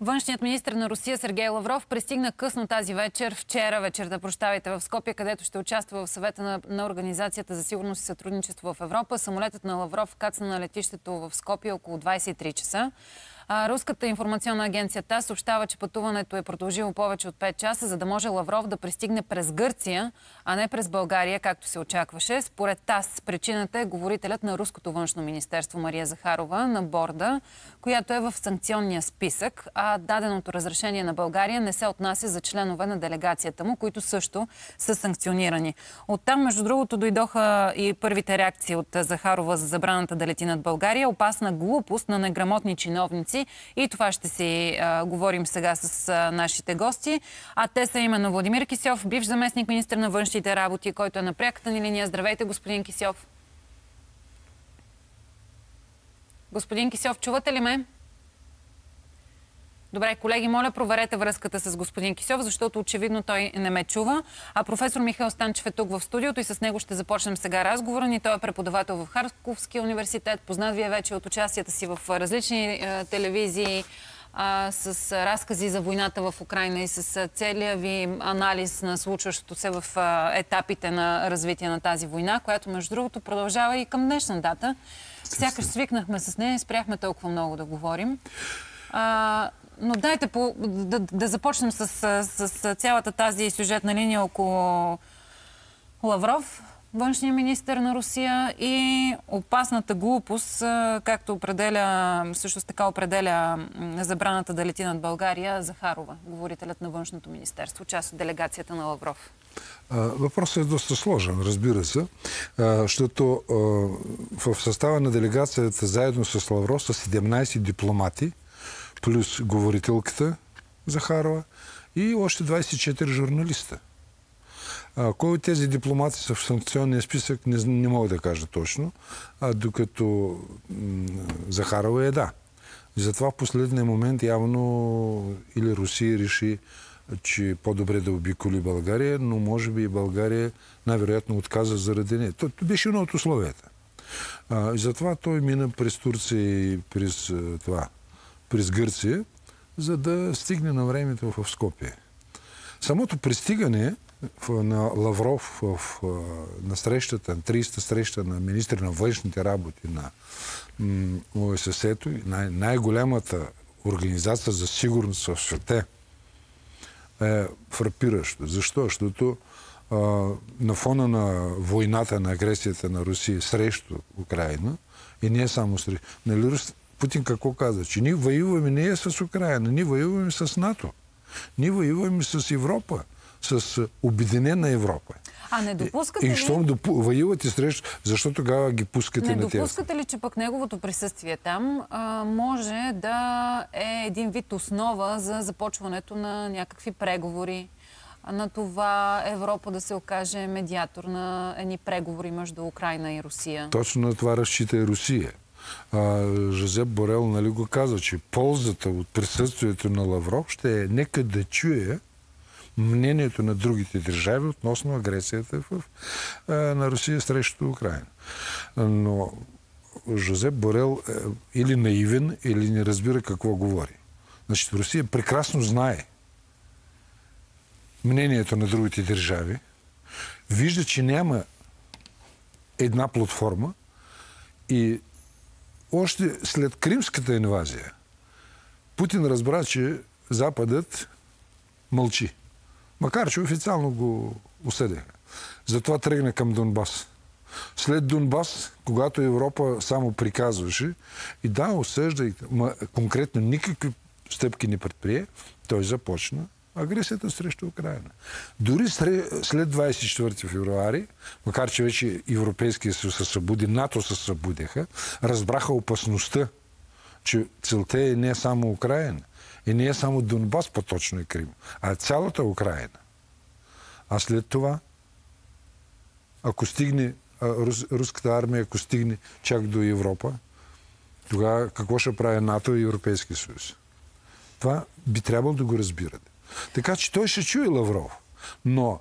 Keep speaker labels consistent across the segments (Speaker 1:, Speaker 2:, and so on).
Speaker 1: Външният министр на Русия Сергей Лавров пристигна късно тази вечер, вчера вечерта, прощавайте, в Скопия, където ще участва в съвета на, на Организацията за сигурност и сътрудничество в Европа. Самолетът на Лавров кацна на летището в Скопия около 23 часа. Руската информационна агенция ТАС съобщава, че пътуването е продължило повече от 5 часа, за да може Лавров да пристигне през Гърция, а не през България, както се очакваше. Според ТАС причината е говорителят на Руското външно министерство Мария Захарова на борда, която е в санкционния списък, а даденото разрешение на България не се отнася за членове на делегацията му, които също са санкционирани. Оттам, между другото, дойдоха и първите реакции от Захарова за забраната да лети над България. Опасна глупост на неграмотни чиновници и това ще си а, говорим сега с а, нашите гости. А те са именно Владимир Кисьов, бивш заместник министр на външните работи, който е на пряката ни линия. Здравейте, господин Кисьов. Господин Кисьов, чувате ли ме? Добре, колеги, моля проверете връзката с господин Кисьов, защото очевидно той не ме чува. А професор Михаил Станчев е тук в студиото и с него ще започнем сега разговора ни. Той е преподавател в Харковския университет. Познат вие вече от участията си в различни е, телевизии, а, с разкази за войната в Украина и с целия ви анализ на случващото се в а, етапите на развитие на тази война, която между другото продължава и към днешна дата. Сякаш свикнахме с нея и спряхме толкова много да говорим. А, но дайте по, да, да започнем с, с, с цялата тази сюжетна линия около Лавров, външния министр на Русия и опасната глупост, както определя, също така определя забраната да лети над България Захарова, говорителят на външното министерство, част от делегацията на Лавров.
Speaker 2: Въпросът е доста сложен, разбира се, защото в състава на делегацията заедно с Лавров са 17 дипломати, плюс говорителката Захарова и още 24 журналиста. А, кой от тези дипломати са в санкционния списък, не, не мога да кажа точно, а докато Захарова е да. И затова в последния момент явно или Русия реши, че по-добре да обиколи България, но може би и България най-вероятно отказа заради нея. Това беше едно от условията. А, и затова той мина през Турция и през това през Гърция, за да стигне на времето в Скопие. Самото пристигане на Лавров на срещата, на 30-та среща на министри на външните работи на ОСС-то, най- най-голямата организация за сигурност в света, е фрапиращо. Защо? Защото на фона на войната, на агресията на Русия срещу Украина, и не само срещу... Нали, Путин какво каза? Че ние воюваме не с Украина, ние воюваме с НАТО. Ние воюваме с Европа, с обединена Европа.
Speaker 1: А не допускате
Speaker 2: и,
Speaker 1: ли...
Speaker 2: И щом допу... воювате срещу... Защо тогава ги пускате
Speaker 1: не
Speaker 2: на тези?
Speaker 1: Не допускате ли, че пък неговото присъствие там а, може да е един вид основа за започването на някакви преговори? на това Европа да се окаже медиатор на едни преговори между Украина и Русия?
Speaker 2: Точно на това разчита и Русия а, Жозеп Борел нали, го каза, че ползата от присъствието на Лавров ще е нека да чуе мнението на другите държави относно агресията в, а, на Русия срещу Украина. Но Жозеп Борел е или наивен, или не разбира какво говори. Значи Русия прекрасно знае мнението на другите държави, вижда, че няма една платформа и още след Кримската инвазия Путин разбра, че Западът мълчи. Макар, че официално го осъдиха. Затова тръгна към Донбас. След Донбас, когато Европа само приказваше, и да, осъжда, конкретно никакви стъпки не предприе, той започна агресията срещу Украина. Дори след 24 февруари, макар че вече Европейския съюз се събуди, НАТО се събудиха, разбраха опасността, че целта е не само Украина, и не е само Донбас, по-точно и Крим, а цялата Украина. А след това, ако стигне рус, руската армия, ако стигне чак до Европа, тогава какво ще прави НАТО и Европейския съюз? Това би трябвало да го разбирате. Така че той ще чуе Лавров. Но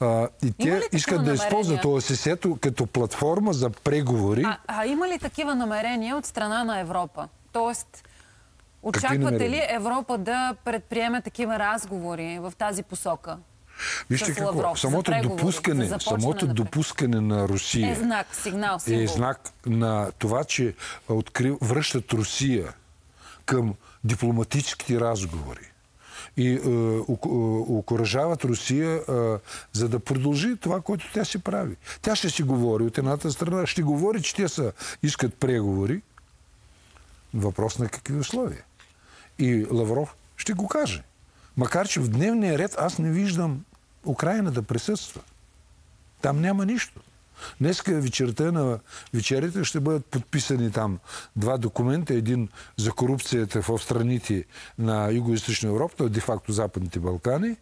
Speaker 2: а, и те искат да използват ОСС-то като платформа за преговори.
Speaker 1: А, а има ли такива намерения от страна на Европа? Тоест, Очаквате ли Европа да предприеме такива разговори в тази посока?
Speaker 2: Вижте какво,
Speaker 1: Лавров,
Speaker 2: самото допускане, самото
Speaker 1: на
Speaker 2: допускане на Русия
Speaker 1: Е знак, сигнал, символ.
Speaker 2: е знак на това, че откри, връщат Русия към дипломатическите разговори и е, ук- е, окоръжават Русия, е, за да продължи това, което тя си прави. Тя ще си говори от едната страна, ще говори, че те са, искат преговори. Въпрос на какви условия. И Лавров ще го каже. Макар, че в дневния ред аз не виждам Украина да присъства. Там няма нищо. Днеска вечерта на вечерите ще бъдат подписани там два документа. Един за корупцията в страните на Юго-Источна Европа, т.е. де-факто Западните Балкани.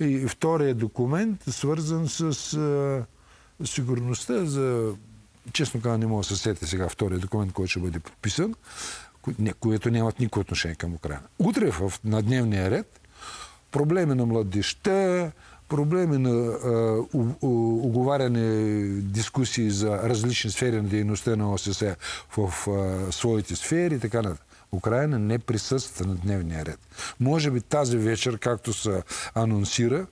Speaker 2: И втория документ свързан с а, сигурността за... Честно казвам, не мога да се сетя сега втория документ, който ще бъде подписан, ко- не- които нямат никакво отношение към Украина. Утре в, на дневния ред проблеми на младеща, проблеми на оговаряне дискусии за различни сфери на дейността на ОССЕ в а, своите сфери и така нататък. Украина не присъства на дневния ред. Може би тази вечер, както се анонсира,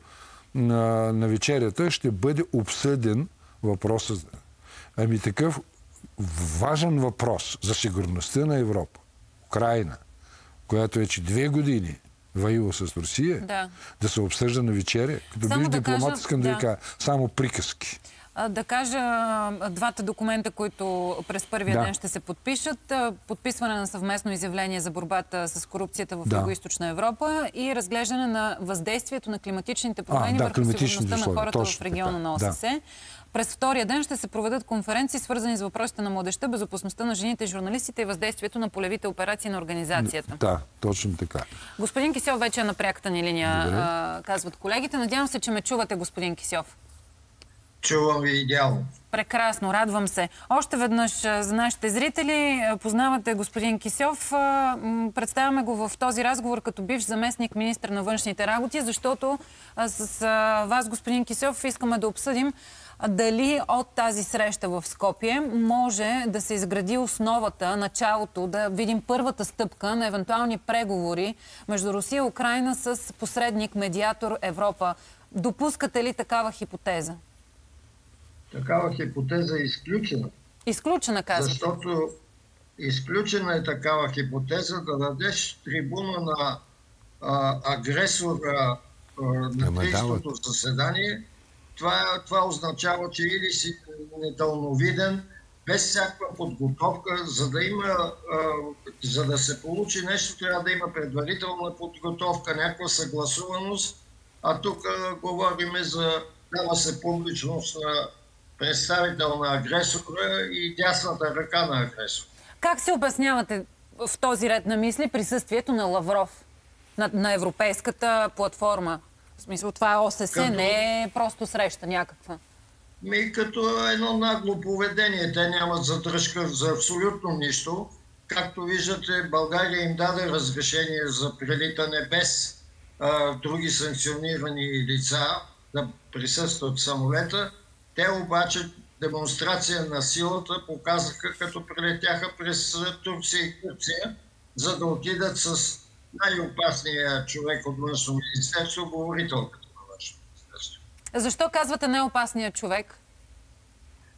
Speaker 2: на, на вечерята ще бъде обсъден въпросът. Ами такъв важен въпрос за сигурността на Европа. Украина, която вече две години воюва с Русия,
Speaker 1: Да.
Speaker 2: да се обсъжда на вечеря. Като биш дипломат, искам да ви
Speaker 1: да.
Speaker 2: кажа, само приказки.
Speaker 1: Да кажа двата документа, които през първия
Speaker 2: Да.
Speaker 1: ден ще се подпишат. Подписване на съвместно изявление за борбата с корупцията в
Speaker 2: Да.
Speaker 1: Юго-Источна Европа и разглеждане на въздействието на климатичните промени
Speaker 2: да,
Speaker 1: върху сигурността на хората в
Speaker 2: Точно
Speaker 1: региона
Speaker 2: така.
Speaker 1: на
Speaker 2: Да.
Speaker 1: ОССЕ. През втория ден ще се проведат конференции, свързани с въпросите на младеща, безопасността на жените журналистите и въздействието на полевите операции на организацията.
Speaker 2: Да, точно така.
Speaker 1: Господин Кисьов вече е на пряката ни линия,
Speaker 2: Добре.
Speaker 1: казват колегите. Надявам се, че ме чувате, господин Кисьов.
Speaker 3: Чувам ви идеално.
Speaker 1: Прекрасно, радвам се. Още веднъж за нашите зрители, познавате господин Кисьов. Представяме го в този разговор като бивш заместник министр на външните работи, защото с вас, господин Кисьов, искаме да обсъдим дали от тази среща в Скопие може да се изгради основата, началото, да видим първата стъпка на евентуални преговори между Русия и Украина с посредник, медиатор Европа. Допускате ли такава хипотеза?
Speaker 3: Такава хипотеза е изключена,
Speaker 1: Изключена, казвате.
Speaker 3: защото изключена е такава хипотеза да дадеш трибуна на а, агресора а, на кризисното заседание. Това, това означава, че или си недълновиден, без всякаква подготовка, за да има, а, за да се получи нещо, трябва да има предварителна подготовка, някаква съгласуваност, а тук а, говорим за дава се публичност на представител на агресора и дясната ръка на агресора.
Speaker 1: Как се обяснявате в този ред на мисли присъствието на Лавров на, на европейската платформа? В смисъл, това е ОССЕ,
Speaker 3: Като-
Speaker 1: не е просто среща някаква.
Speaker 3: Ми като едно нагло поведение. Те нямат задръжка за абсолютно нищо. Както виждате, България им даде разрешение за прелитане без а, други санкционирани лица да присъстват в самолета. Те обаче демонстрация на силата показаха, като прелетяха през Турция и Турция, за да отидат с най-опасния човек от външно министерство, говорителката на външно министерство.
Speaker 1: Защо казвате неопасният човек?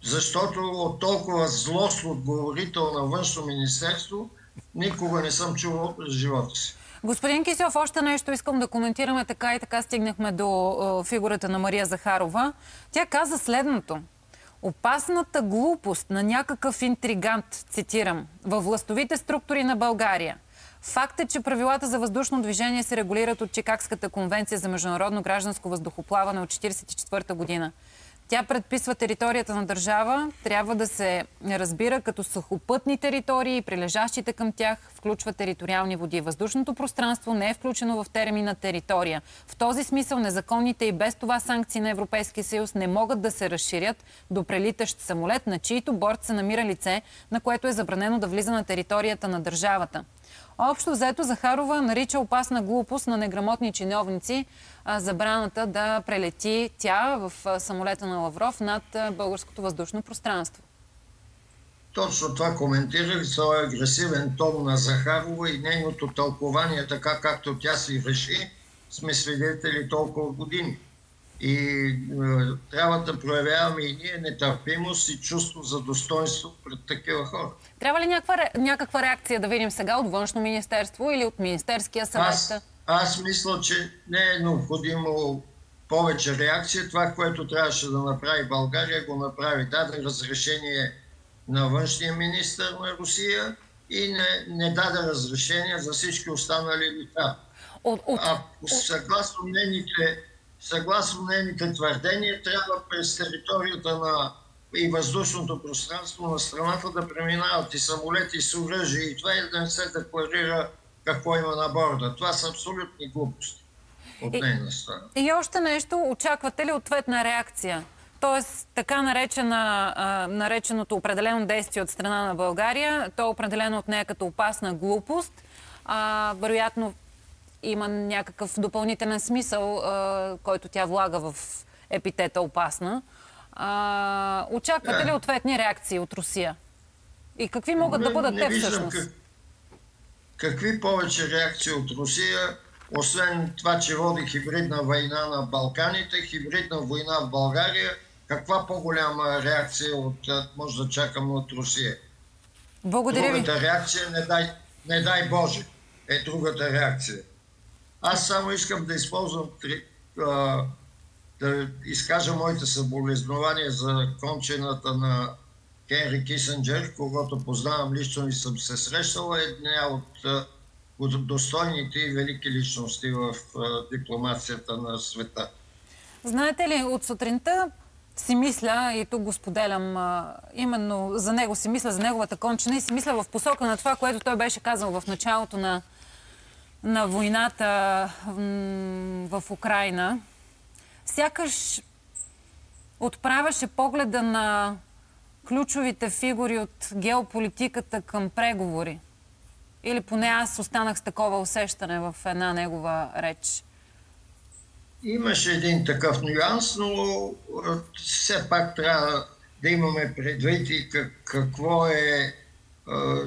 Speaker 3: Защото от толкова злост от говорител на външно министерство никога не съм чувал през живота си.
Speaker 1: Господин Кисьов, още нещо искам да коментираме. Така и така стигнахме до е, фигурата на Мария Захарова. Тя каза следното. Опасната глупост на някакъв интригант, цитирам, във властовите структури на България. Факт е, че правилата за въздушно движение се регулират от Чикагската конвенция за международно гражданско въздухоплаване от 1944 година. Тя предписва територията на държава, трябва да се разбира като сухопътни територии и прилежащите към тях включва териториални води. Въздушното пространство не е включено в термина територия. В този смисъл незаконните и без това санкции на Европейския съюз не могат да се разширят до прелитащ самолет, на чието борт се намира лице, на което е забранено да влиза на територията на държавата. Общо взето Захарова нарича опасна глупост на неграмотни чиновници забраната да прелети тя в самолета на Лавров над българското въздушно пространство.
Speaker 3: точно това коментирах, този агресивен тон на Захарова и нейното тълкование, така както тя си реши, сме свидетели толкова години. И е, трябва да проявяваме и ние нетърпимост и чувство за достоинство пред такива хора.
Speaker 1: Трябва ли някаква, някаква реакция да видим сега от Външно министерство или от Министерския съвет?
Speaker 3: Аз, аз мисля, че не е необходимо повече реакция. Това, което трябваше да направи България, го направи. Даде разрешение на външния министр на Русия и не, не даде разрешение за всички останали лица.
Speaker 1: От, от...
Speaker 3: А съгласно нейните, съгласно нейните твърдения, трябва през територията на и въздушното пространство на страната да преминават и самолети с оръжие и това и да не се декларира какво има на борда. Това са абсолютни глупости от нейна страна.
Speaker 1: И още нещо, очаквате ли ответна реакция? Тоест, така наречена, а, нареченото определено действие от страна на България, то е определено от нея като опасна глупост. А, вероятно има някакъв допълнителен смисъл, а, който тя влага в епитета опасна. А, очаквате ли ответни реакции от Русия? И какви могат да
Speaker 3: Не-
Speaker 1: бъдат
Speaker 3: не
Speaker 1: те всъщност?
Speaker 3: как- какви повече реакции от Русия, освен това, че води хибридна война на Балканите, хибридна война в България, каква по-голяма реакция от, може да чакаме от Русия?
Speaker 1: Благодаря ви.
Speaker 3: Другата реакция, не дай, не дай Боже, е другата реакция. Аз само искам да използвам, да изкажа моите съболезнования за кончената на Хенри Кисенджер, когато познавам лично и съм се срещал, една от, достойните и велики личности в дипломацията на света.
Speaker 1: Знаете ли, от сутринта си мисля, и тук го споделям, именно за него си мисля, за неговата кончена и си мисля в посока на това, което той беше казал в началото на, на войната в Украина. Сякаш отправяше погледа на ключовите фигури от геополитиката към преговори. Или поне аз останах с такова усещане в една негова реч.
Speaker 3: Имаше един такъв нюанс, но все пак трябва да имаме предвид и как, какво е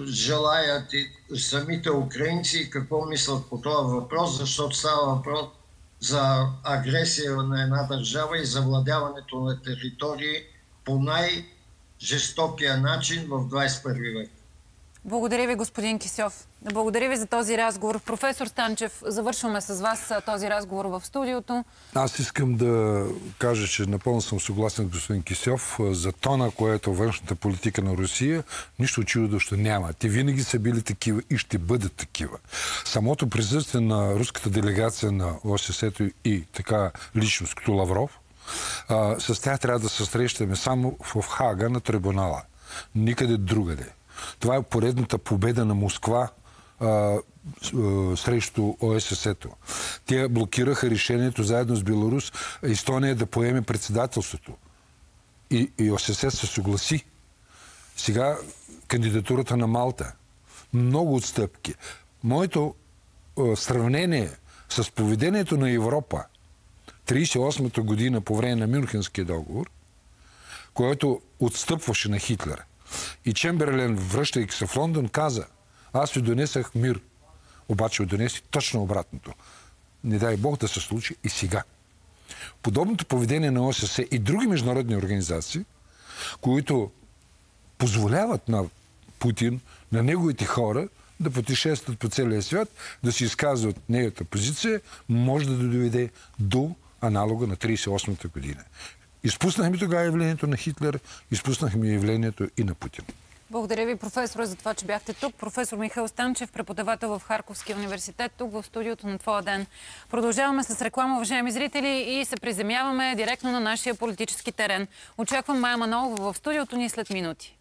Speaker 3: желаят и самите украинци какво мислят по този въпрос, защото става въпрос за агресия на една държава и завладяването на територии по най-жестокия начин в 21 век.
Speaker 1: Благодаря ви, господин Кисьов. Благодаря ви за този разговор. Професор Станчев, завършваме с вас този разговор в студиото.
Speaker 2: Аз искам да кажа, че напълно съм съгласен с господин Кисьов за тона, което външната политика на Русия, нищо чудощо няма. Те винаги са били такива и ще бъдат такива. Самото присъствие на руската делегация на ОССЕ-то и така личност като Лавров, с тях трябва да се срещаме само в Хага на трибунала. Никъде другаде. Това е поредната победа на Москва а, срещу ОССЕ-то. Те блокираха решението заедно с Беларус Естония да поеме председателството. И, и ОССЕ се съгласи. Сега кандидатурата на Малта. Много отстъпки. Моето а, сравнение с поведението на Европа 38-та година по време на Мюнхенския договор, който отстъпваше на Хитлер. И Чемберлен, връщайки се в Лондон, каза, аз ви донесах мир. Обаче ви донеси точно обратното. Не дай Бог да се случи и сега. Подобното поведение на ОССЕ и други международни организации, които позволяват на Путин, на неговите хора, да пътешестват по целия свят, да си изказват нейната позиция, може да доведе до аналога на 38-та година. Изпуснахме тогава явлението на Хитлер, изпуснахме явлението и на Путин.
Speaker 1: Благодаря ви, професора, за това, че бяхте тук. Професор Михаил Станчев, преподавател в Харковския университет, тук в студиото на Твоя ден. Продължаваме с реклама, уважаеми зрители, и се приземяваме директно на нашия политически терен. Очаквам Майя Манолова в студиото ни след минути.